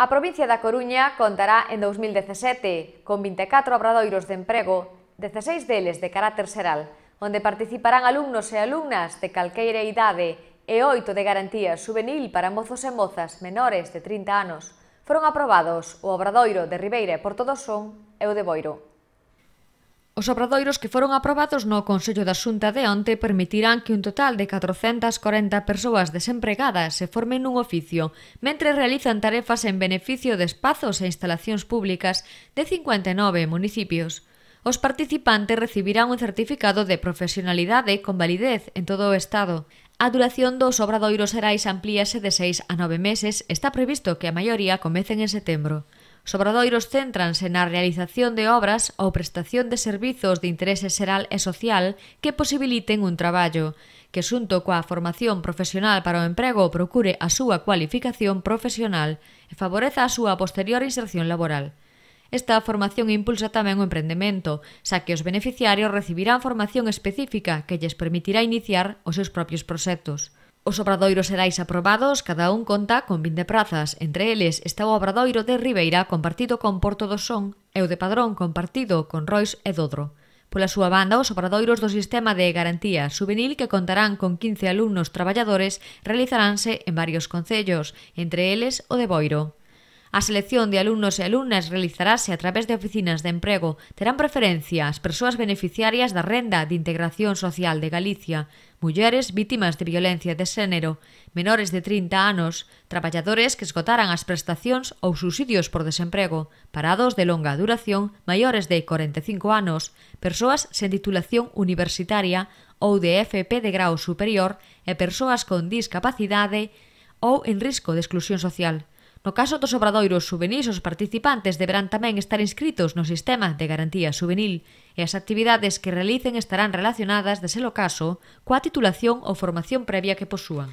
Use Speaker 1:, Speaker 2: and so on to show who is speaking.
Speaker 1: A provincia da Coruña contará en 2017 con 24 obradoiros de emprego, 16 deles de carácter xeral, onde participarán alumnos e alumnas de calqueira idade e oito de garantía juvenil para mozos e mozas menores de 30 anos. Foron aprobados o Obradoiro de Ribeira e Porto do Son e o de Boiro.
Speaker 2: Os obradoiros que foron aprobados no Consello da Xunta de onte permitirán que un total de 440 persoas desempregadas se formen nun oficio, mentre realizan tarefas en beneficio de espazos e instalacións públicas de 59 municipios. Os participantes recibirán un certificado de profesionalidade con validez en todo o Estado. A duración dos obradoiros erais amplíase de 6 a 9 meses, está previsto que a maioría comecen en setembro. Os obradoiros céntranse na realización de obras ou prestación de servizos de interese xeral e social que posibiliten un traballo, que xunto coa formación profesional para o emprego procure a súa cualificación profesional e favoreza a súa posterior inserción laboral. Esta formación impulsa tamén o emprendemento, xa que os beneficiarios recibirán formación específica que lles permitirá iniciar os seus propios proxectos. Os obradoiros erais aprobados, cada un conta con 20 prazas. Entre eles está o obradoiro de Ribeira compartido con Porto do Son e o de Padrón compartido con Rois e Dodro. Pola súa banda, os obradoiros do Sistema de Garantía Juvenil que contarán con 15 alumnos traballadores realizaranse en varios concellos, entre eles o de Boiro. A selección de alumnos e alumnas realizarase a través de oficinas de emprego. Terán preferencia as persoas beneficiarias da Renda de Integración Social de Galicia, mulleres vítimas de violencia de xénero, menores de 30 anos, traballadores que esgotaran as prestacións ou subsidios por desemprego, parados de longa duración, maiores de 45 anos, persoas sen titulación universitaria ou de FP de grau superior e persoas con discapacidade ou en risco de exclusión social. No caso dos obradoiros juvenís, os participantes deberán tamén estar inscritos no sistema de garantía juvenil e as actividades que realicen estarán relacionadas, de ser o caso, coa titulación ou formación previa que posúan.